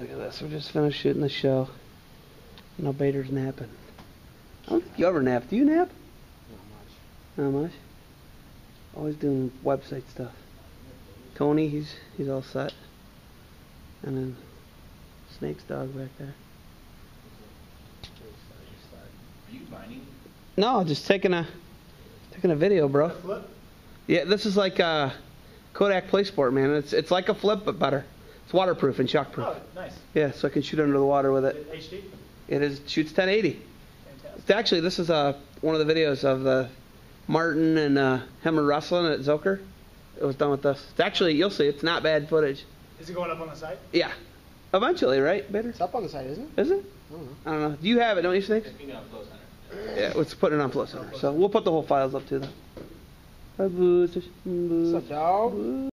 Look at this. We just finished shooting the show. No Bader's napping. I don't think you ever nap. Do you nap? Not much. Not much. Always doing website stuff. Tony, he's he's all set. And then Snake's dog back there. Are you mining? No, just taking a taking a video, bro. Flip? Yeah, this is like a Kodak PlaySport, man. It's it's like a flip but better. It's waterproof and shockproof. Oh, nice. Yeah, so I can shoot under the water with it. HD? It is shoots 1080. Fantastic. It's actually this is uh, one of the videos of the Martin and uh, him and wrestling at Zoker. It was done with this. It's actually you'll see it's not bad footage. Is it going up on the site? Yeah, eventually, right? Better It's up on the site, isn't it? is it? I don't know. I don't know. Do you have it? Don't you, Snakes? Yeah, let's put it on Flow Center. So we'll put the whole files up too. Then. Bye, What's up, dog? Boo.